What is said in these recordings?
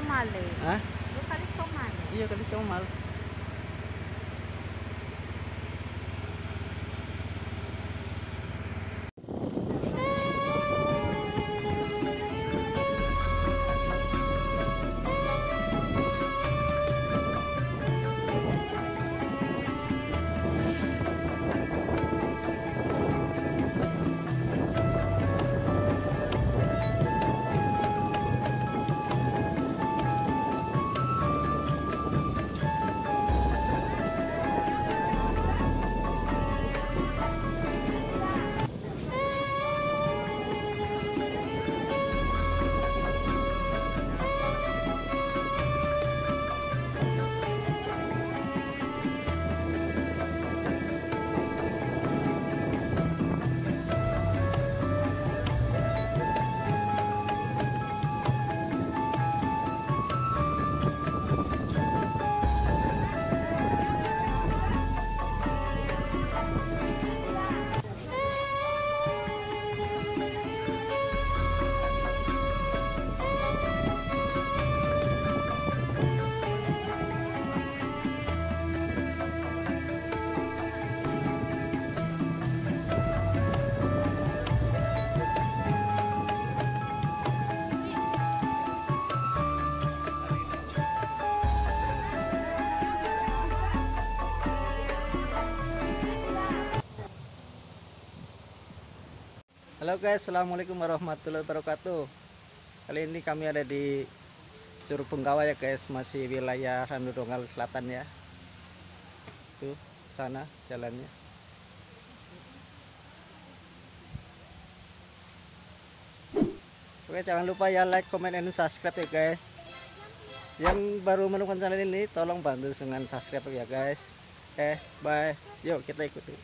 Somali. Hah? Eukaliptus é Somali. Iya, eukaliptus é mal. Halo guys, assalamualaikum warahmatullahi wabarakatuh. Kali ini kami ada di Curug Penggawa ya guys, masih wilayah Randu Dongal Selatan ya. Tuh sana jalannya. Oke jangan lupa ya like, comment, and subscribe ya guys. Yang baru menemukan channel ini tolong bantu dengan subscribe ya guys. Oke, bye. Yuk kita ikuti.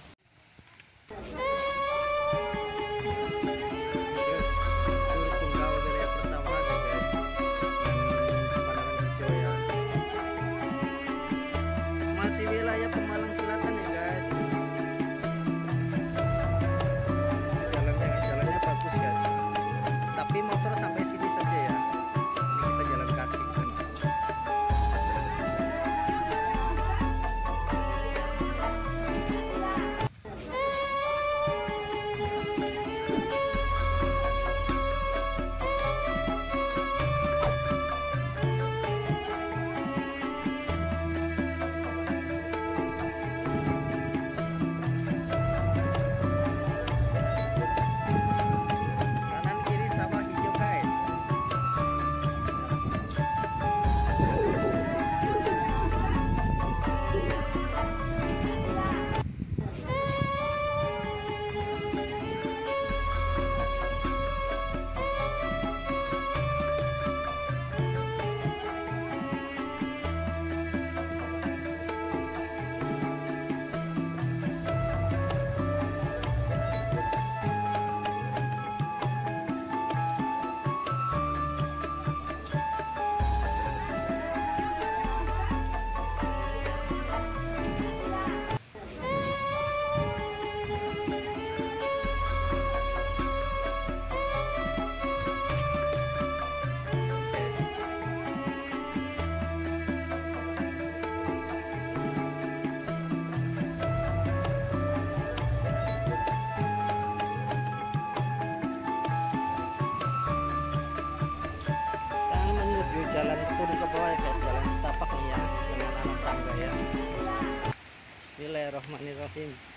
Bismillahirrahmanirrahim.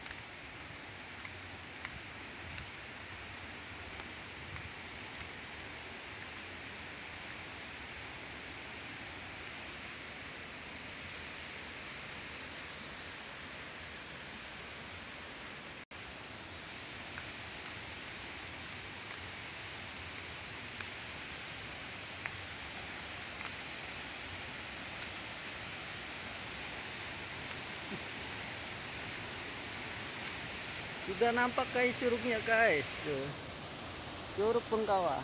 Sudah nampak kayak curugnya guys, tuh. Curug Penggawa.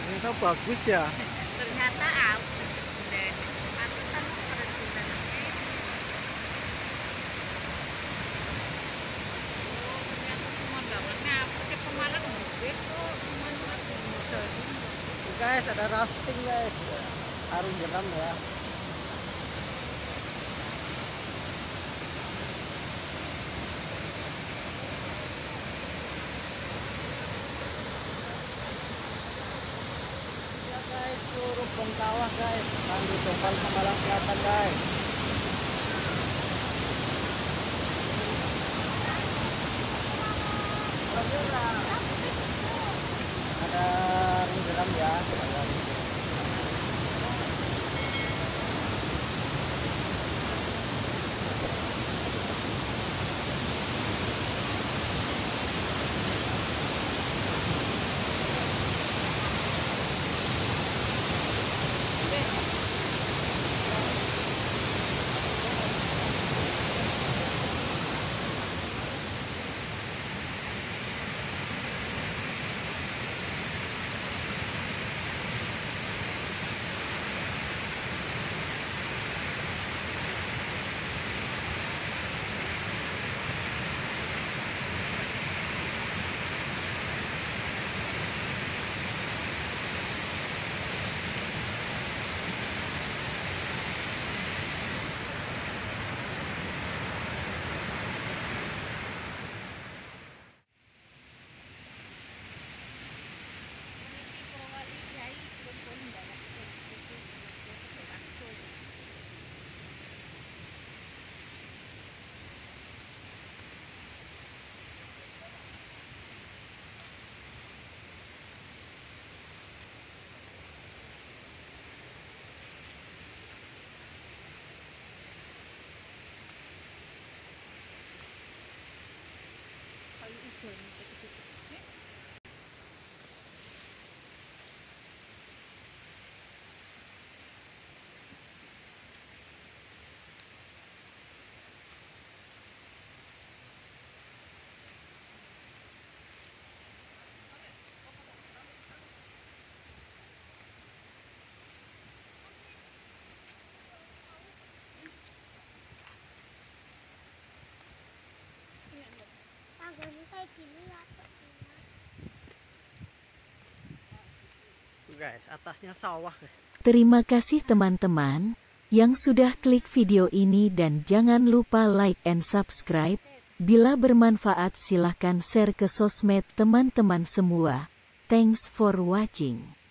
Ternyata bagus ya. Guys ada rafting guys. Arung jeram ya. Ya guys curug Bengkawah guys. Tandu Tongkal Pemalang Selatan guys. Ada arung jeram guys atasnya sawah. Terima kasih teman-teman yang sudah klik video ini dan jangan lupa like and subscribe. Bila bermanfaat silahkan share ke sosmed teman-teman semua. Thanks for watching.